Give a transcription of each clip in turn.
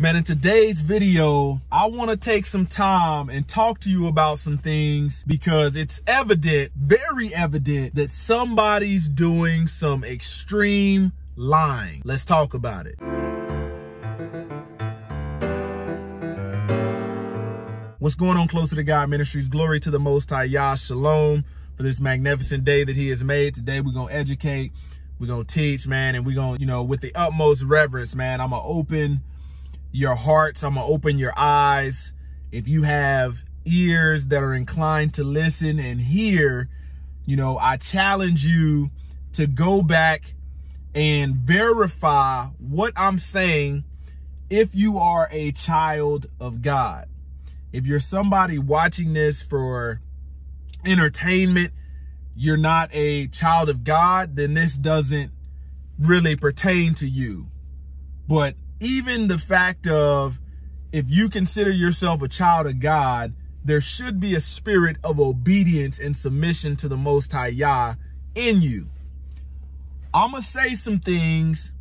Man, in today's video, I want to take some time and talk to you about some things because it's evident, very evident, that somebody's doing some extreme lying. Let's talk about it. What's going on, Closer to God Ministries? Glory to the Most High Yah Shalom for this magnificent day that He has made. Today, we're going to educate, we're going to teach, man, and we're going to, you know, with the utmost reverence, man, I'm going to open your hearts. I'm going to open your eyes. If you have ears that are inclined to listen and hear, you know, I challenge you to go back and verify what I'm saying if you are a child of God. If you're somebody watching this for entertainment, you're not a child of God, then this doesn't really pertain to you. But even the fact of if you consider yourself a child of God, there should be a spirit of obedience and submission to the Most High Yah in you. I'm going to say some things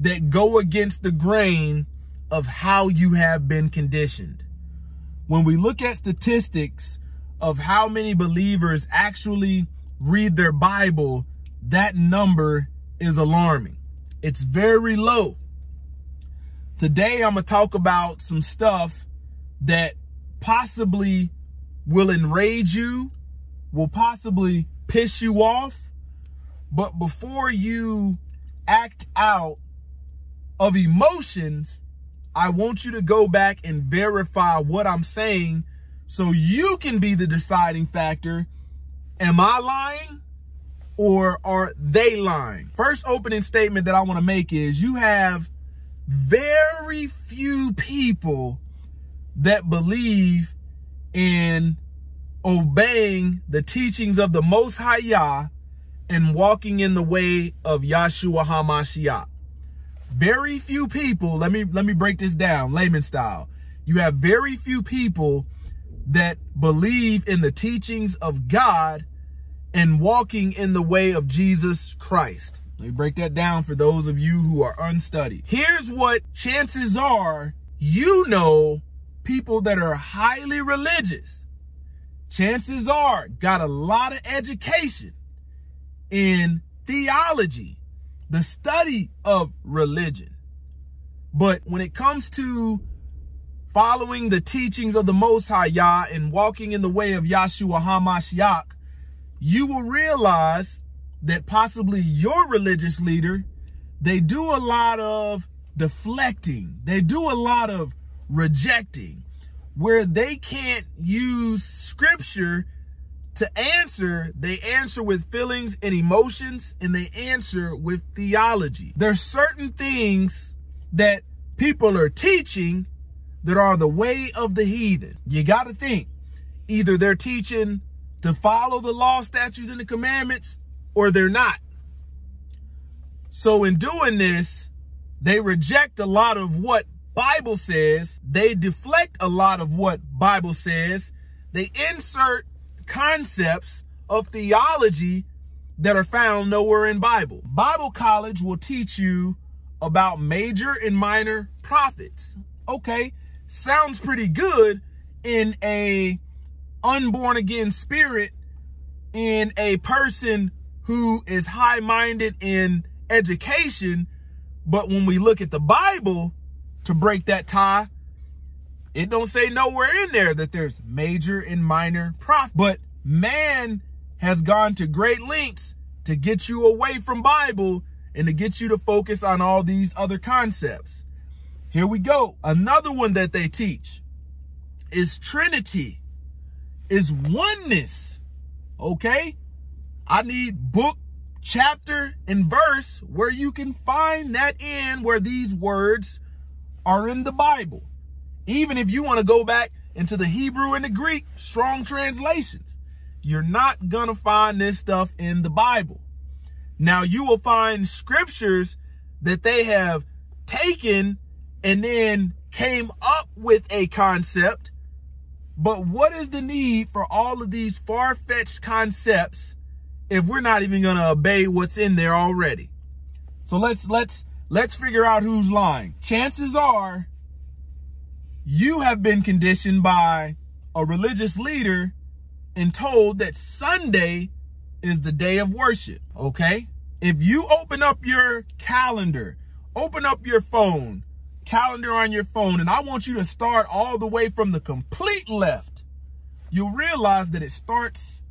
that go against the grain of how you have been conditioned. When we look at statistics of how many believers actually read their Bible, that number is alarming. It's very low. Today, I'm going to talk about some stuff that possibly will enrage you, will possibly piss you off. But before you act out of emotions, I want you to go back and verify what I'm saying so you can be the deciding factor. Am I lying or are they lying? First opening statement that I want to make is you have very few people that believe in obeying the teachings of the Most High Yah and walking in the way of Yahshua HaMashiach. Very few people, let me let me break this down layman style. You have very few people that believe in the teachings of God and walking in the way of Jesus Christ. Let me break that down for those of you who are unstudied. Here's what chances are you know people that are highly religious. Chances are got a lot of education in theology, the study of religion. But when it comes to following the teachings of the Most High Yah and walking in the way of Yahshua HaMashiach, you will realize that possibly your religious leader, they do a lot of deflecting. They do a lot of rejecting where they can't use scripture to answer. They answer with feelings and emotions and they answer with theology. There's certain things that people are teaching that are the way of the heathen. You got to think either they're teaching to follow the law, statutes, and the commandments, or they're not. So in doing this, they reject a lot of what Bible says. They deflect a lot of what Bible says. They insert concepts of theology that are found nowhere in Bible. Bible college will teach you about major and minor prophets. Okay, sounds pretty good in a unborn again spirit in a person who is high minded in education. But when we look at the Bible to break that tie, it don't say nowhere in there that there's major and minor prof. But man has gone to great lengths to get you away from Bible and to get you to focus on all these other concepts. Here we go. Another one that they teach is Trinity, is oneness. Okay? I need book, chapter, and verse where you can find that in where these words are in the Bible. Even if you want to go back into the Hebrew and the Greek, strong translations, you're not going to find this stuff in the Bible. Now, you will find scriptures that they have taken and then came up with a concept. But what is the need for all of these far fetched concepts if we're not even going to obey what's in there already. So let's let's let's figure out who's lying. Chances are you have been conditioned by a religious leader and told that Sunday is the day of worship, okay? If you open up your calendar, open up your phone, calendar on your phone, and I want you to start all the way from the complete left, you'll realize that it starts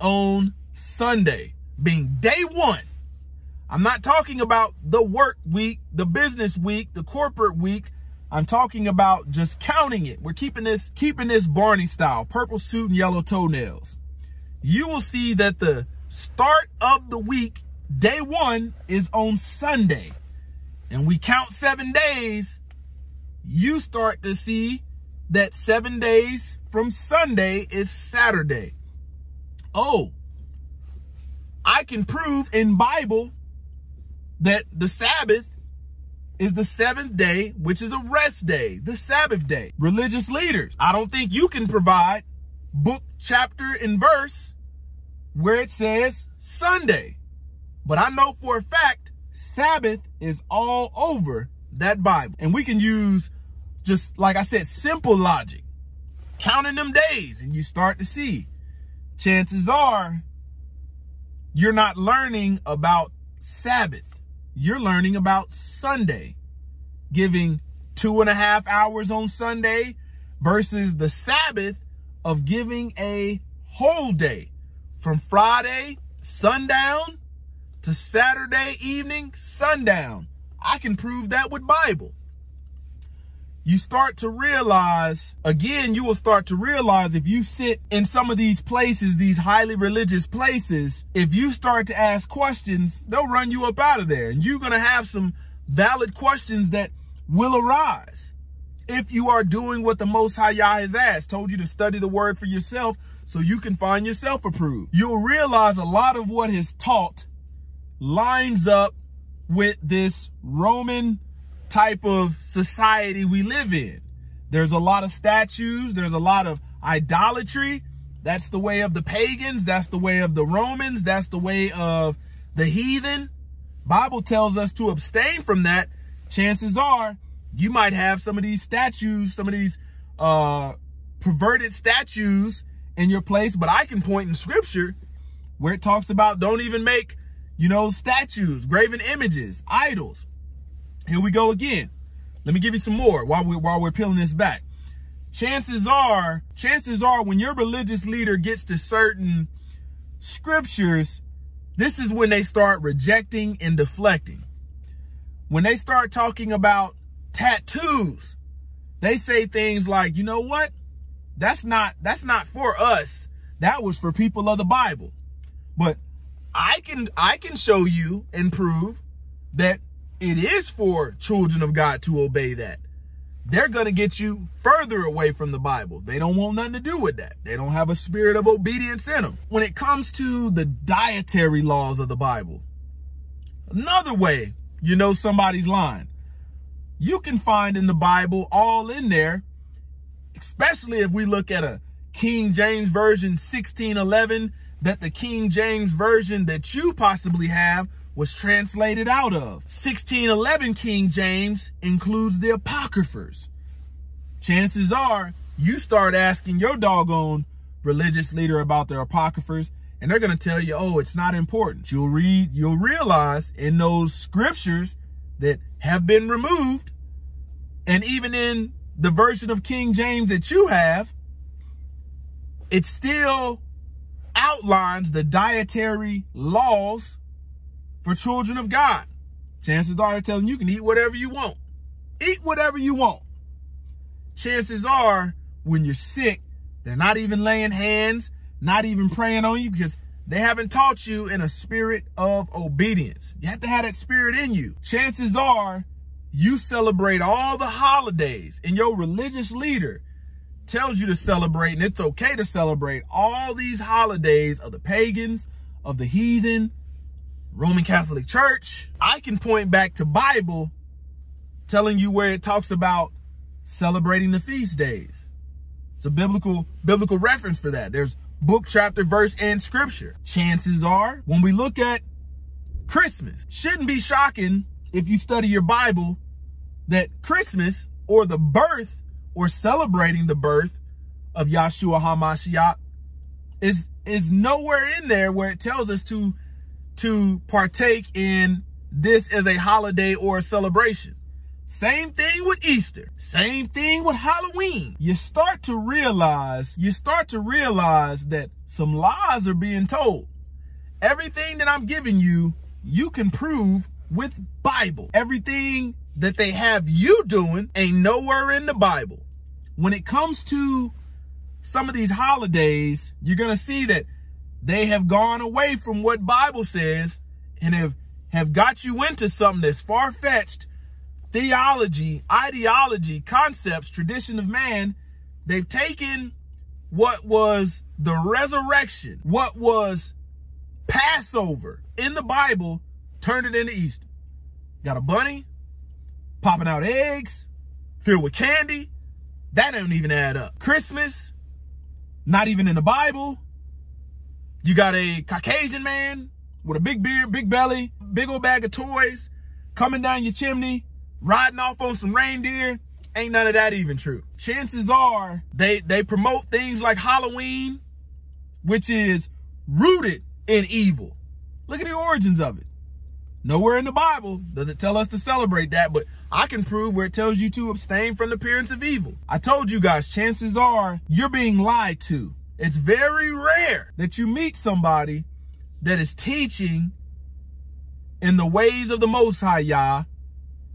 on Sunday, being day one. I'm not talking about the work week, the business week, the corporate week. I'm talking about just counting it. We're keeping this, keeping this Barney style, purple suit and yellow toenails. You will see that the start of the week, day one, is on Sunday. And we count seven days. You start to see that seven days from Sunday is Saturday. Oh, I can prove in Bible that the Sabbath is the seventh day, which is a rest day, the Sabbath day. Religious leaders, I don't think you can provide book, chapter, and verse where it says Sunday. But I know for a fact Sabbath is all over that Bible. And we can use just, like I said, simple logic. Counting them days and you start to see. Chances are you're not learning about Sabbath. You're learning about Sunday, giving two and a half hours on Sunday versus the Sabbath of giving a whole day. From Friday sundown to Saturday evening sundown. I can prove that with Bible you start to realize, again, you will start to realize if you sit in some of these places, these highly religious places, if you start to ask questions, they'll run you up out of there. And you're going to have some valid questions that will arise. If you are doing what the Most High Yah has asked, told you to study the word for yourself so you can find yourself approved. You'll realize a lot of what is taught lines up with this Roman type of society we live in. There's a lot of statues. There's a lot of idolatry. That's the way of the pagans. That's the way of the Romans. That's the way of the heathen. Bible tells us to abstain from that. Chances are you might have some of these statues, some of these uh, perverted statues in your place. But I can point in scripture where it talks about don't even make, you know, statues, graven images, idols. Here we go again. Let me give you some more while we while we're peeling this back. Chances are, chances are when your religious leader gets to certain scriptures, this is when they start rejecting and deflecting. When they start talking about tattoos, they say things like, "You know what? That's not that's not for us. That was for people of the Bible." But I can I can show you and prove that it is for children of God to obey that. They're going to get you further away from the Bible. They don't want nothing to do with that. They don't have a spirit of obedience in them. When it comes to the dietary laws of the Bible, another way you know somebody's lying. You can find in the Bible all in there, especially if we look at a King James Version 1611, that the King James Version that you possibly have was translated out of. 1611 King James includes the Apocryphers. Chances are you start asking your doggone religious leader about their Apocryphers and they're going to tell you, oh, it's not important. You'll read, you'll realize in those scriptures that have been removed and even in the version of King James that you have, it still outlines the dietary laws for children of God. Chances are they're telling you, you can eat whatever you want. Eat whatever you want. Chances are when you're sick, they're not even laying hands, not even praying on you because they haven't taught you in a spirit of obedience. You have to have that spirit in you. Chances are you celebrate all the holidays and your religious leader tells you to celebrate and it's okay to celebrate all these holidays of the pagans, of the heathen, Roman Catholic Church, I can point back to Bible telling you where it talks about celebrating the feast days. It's a biblical biblical reference for that. There's book, chapter, verse, and scripture. Chances are, when we look at Christmas, shouldn't be shocking if you study your Bible that Christmas or the birth or celebrating the birth of Yahshua HaMashiach is is nowhere in there where it tells us to to partake in this as a holiday or a celebration. Same thing with Easter. Same thing with Halloween. You start to realize, you start to realize that some lies are being told. Everything that I'm giving you, you can prove with Bible. Everything that they have you doing ain't nowhere in the Bible. When it comes to some of these holidays, you're going to see that they have gone away from what Bible says and have, have got you into something that's far-fetched theology, ideology, concepts, tradition of man. They've taken what was the resurrection, what was Passover in the Bible, turned it into Easter. Got a bunny popping out eggs, filled with candy. That don't even add up. Christmas, not even in the Bible. You got a Caucasian man with a big beard, big belly, big old bag of toys coming down your chimney, riding off on some reindeer. Ain't none of that even true. Chances are they, they promote things like Halloween, which is rooted in evil. Look at the origins of it. Nowhere in the Bible does it tell us to celebrate that, but I can prove where it tells you to abstain from the appearance of evil. I told you guys, chances are you're being lied to. It's very rare that you meet somebody that is teaching in the ways of the Most High Yah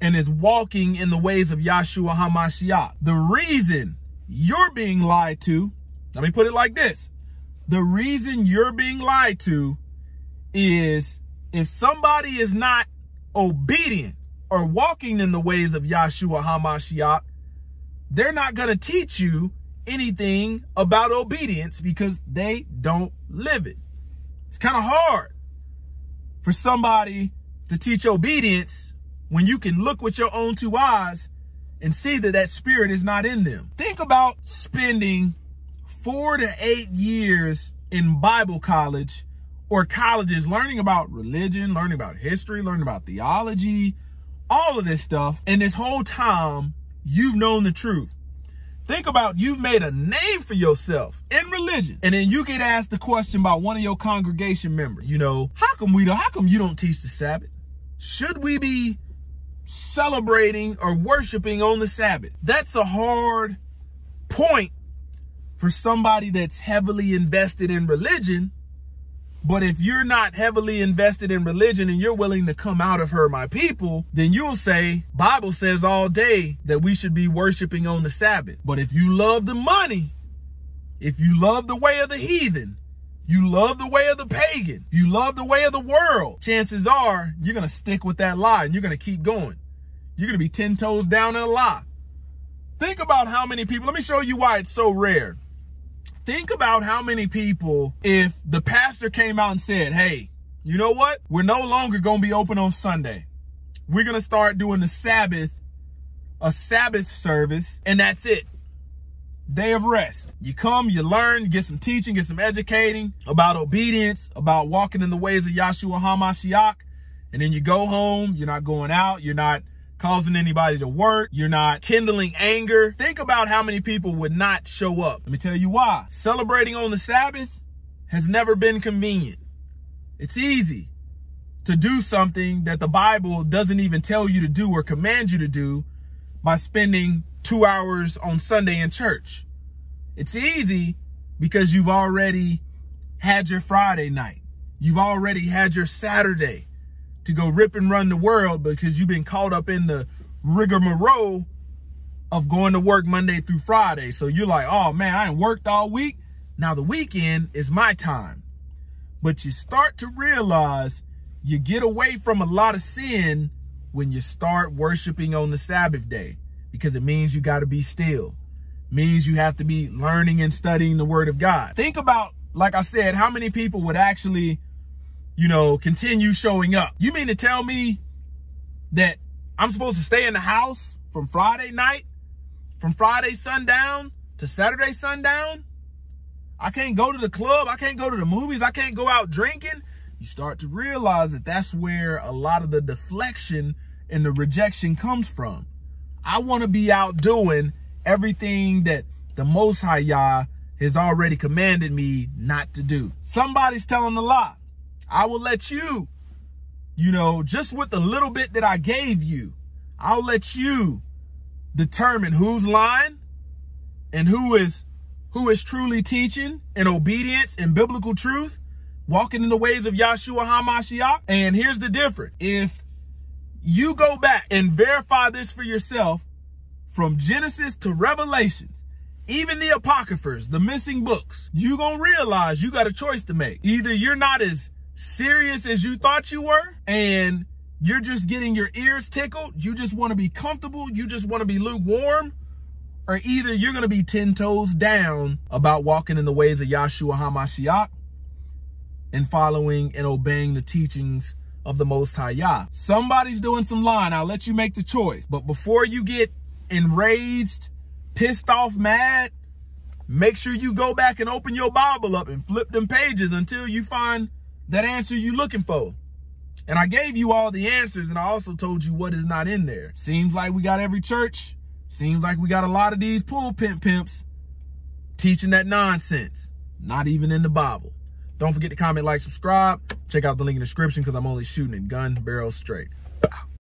and is walking in the ways of Yahshua HaMashiach. The reason you're being lied to, let me put it like this. The reason you're being lied to is if somebody is not obedient or walking in the ways of Yahshua HaMashiach, they're not going to teach you anything about obedience because they don't live it. It's kind of hard for somebody to teach obedience when you can look with your own two eyes and see that that spirit is not in them. Think about spending four to eight years in Bible college or colleges learning about religion, learning about history, learning about theology, all of this stuff. And this whole time, you've known the truth. Think about you've made a name for yourself in religion. And then you get asked a question by one of your congregation members. You know, how come we don't, how come you don't teach the Sabbath? Should we be celebrating or worshiping on the Sabbath? That's a hard point for somebody that's heavily invested in religion but if you're not heavily invested in religion and you're willing to come out of her, my people, then you'll say, Bible says all day that we should be worshiping on the Sabbath. But if you love the money, if you love the way of the heathen, you love the way of the pagan, you love the way of the world, chances are you're going to stick with that lie and you're going to keep going. You're going to be 10 toes down in a lie. Think about how many people, let me show you why it's so rare think about how many people, if the pastor came out and said, hey, you know what? We're no longer going to be open on Sunday. We're going to start doing the Sabbath, a Sabbath service, and that's it. Day of rest. You come, you learn, you get some teaching, get some educating about obedience, about walking in the ways of Yahshua HaMashiach, and then you go home, you're not going out, you're not causing anybody to work. You're not kindling anger. Think about how many people would not show up. Let me tell you why. Celebrating on the Sabbath has never been convenient. It's easy to do something that the Bible doesn't even tell you to do or command you to do by spending two hours on Sunday in church. It's easy because you've already had your Friday night. You've already had your Saturday to go rip and run the world because you've been caught up in the rigmarole of going to work Monday through Friday. So you're like, oh man, I ain't worked all week. Now the weekend is my time. But you start to realize you get away from a lot of sin when you start worshiping on the Sabbath day because it means you got to be still. means you have to be learning and studying the word of God. Think about, like I said, how many people would actually you know, continue showing up. You mean to tell me that I'm supposed to stay in the house from Friday night, from Friday sundown to Saturday sundown? I can't go to the club. I can't go to the movies. I can't go out drinking. You start to realize that that's where a lot of the deflection and the rejection comes from. I want to be out doing everything that the Most High Yah has already commanded me not to do. Somebody's telling a lie. I will let you, you know, just with the little bit that I gave you, I'll let you determine who's lying and who is who is truly teaching in obedience and biblical truth, walking in the ways of Yahshua HaMashiach. And here's the difference. If you go back and verify this for yourself from Genesis to Revelations, even the apocryphers, the missing books, you're gonna realize you got a choice to make. Either you're not as serious as you thought you were and you're just getting your ears tickled. You just want to be comfortable. You just want to be lukewarm. Or either you're going to be 10 toes down about walking in the ways of Yahshua HaMashiach and following and obeying the teachings of the Most High Yah. Somebody's doing some lying. I'll let you make the choice. But before you get enraged, pissed off, mad, make sure you go back and open your Bible up and flip them pages until you find that answer you're looking for. And I gave you all the answers and I also told you what is not in there. Seems like we got every church. Seems like we got a lot of these pool pimp pimps teaching that nonsense. Not even in the Bible. Don't forget to comment, like, subscribe. Check out the link in the description because I'm only shooting in gun barrel straight.